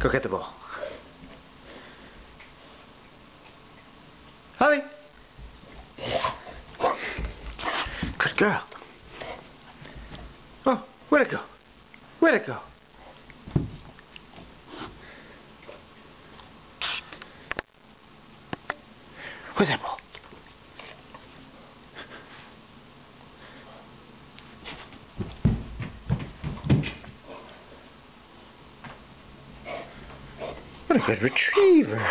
Go get the ball. Holly. Good girl. Oh, where'd it go? Where'd it go? Where's that ball? What a good retriever.